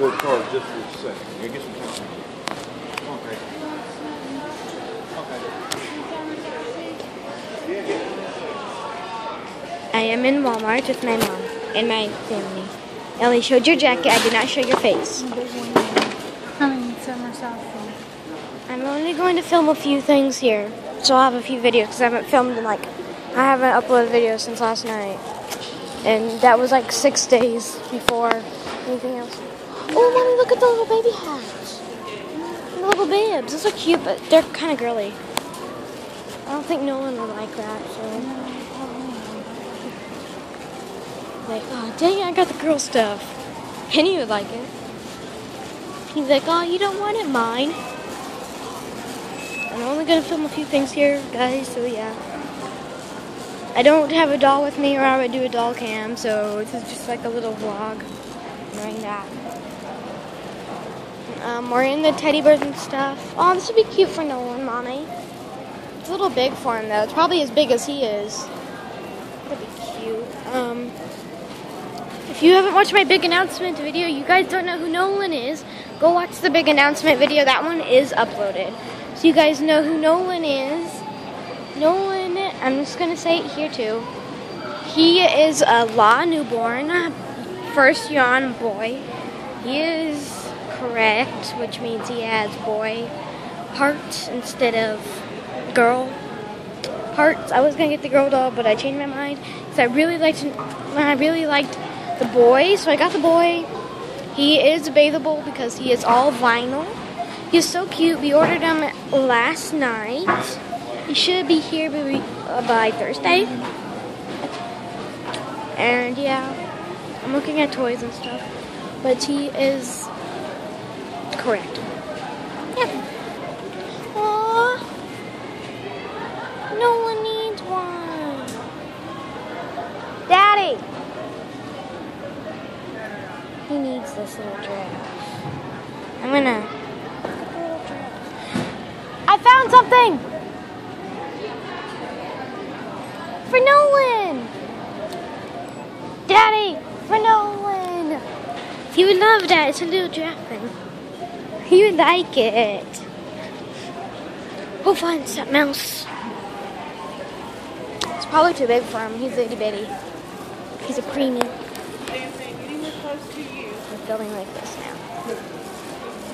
worked hard just for a second. Yeah, get some time. Okay. I am in Walmart with my mom and my family. Ellie showed your jacket. I did not show your face. I'm in summer South. I'm only going to film a few things here. So I'll have a few videos because I haven't filmed in like, I haven't uploaded videos since last night. And that was like six days before anything else. Oh, mommy, look at the little baby hats. The little bibs. Those are cute, but they're kind of girly. I don't think no one would like that, so. Like, oh, dang, I got the girl stuff. Penny would like it. He's like, oh, you don't want it, mine. I'm only gonna film a few things here, guys, so yeah. I don't have a doll with me or I would do a doll cam, so this is just like a little vlog doing that. Um, we're in the teddy bears and stuff. Oh, this would be cute for Nolan, mommy. It's a little big for him though. It's probably as big as he is. That'd be cute. Um, if you haven't watched my big announcement video, you guys don't know who Nolan is, go watch the big announcement video. That one is uploaded. So you guys know who Nolan is. Nolan, I'm just going to say it here too. He is a law newborn, first yawn boy. He is correct, which means he has boy parts instead of girl parts. I was gonna get the girl doll, but I changed my mind because I really liked I really liked the boy, so I got the boy. He is bathable because he is all vinyl. He's so cute. We ordered him last night. He should be here by, uh, by Thursday. And yeah, I'm looking at toys and stuff. But he is correct. Yeah. Aww. No one needs one. Daddy! He needs this little giraffe. I'm gonna. I found something! For Nolan! Daddy! For Nolan! He would love that. It's a little giraffe thing. He would like it. We'll find something else. It's probably too big for him. He's itty bitty. He's a preemie. I'm filming like this now.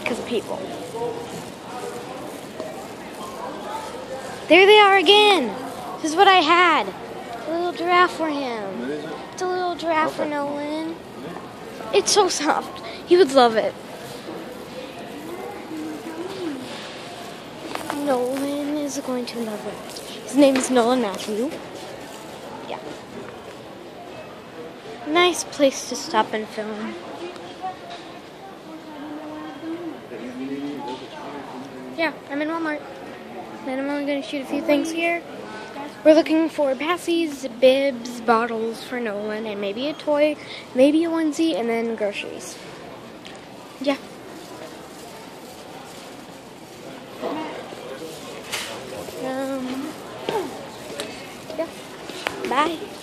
Because of people. There they are again. This is what I had. A little giraffe for him. What is it? It's a little giraffe for Okay. Nolan. It's so soft. He would love it. Nolan is going to love it. His name is Nolan Matthew. Yeah. Nice place to stop and film. Yeah, I'm in Walmart. Then I'm only going to shoot a few things here. We're looking for passies, bibs, bottles for Nolan, and maybe a toy, maybe a onesie, and then groceries. Yeah. Um, yeah. Bye.